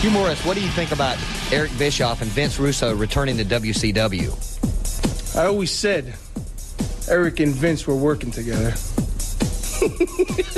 Hugh Morrus, what do you think about Eric Bischoff and Vince Russo returning to WCW? I always said Eric and Vince were working together.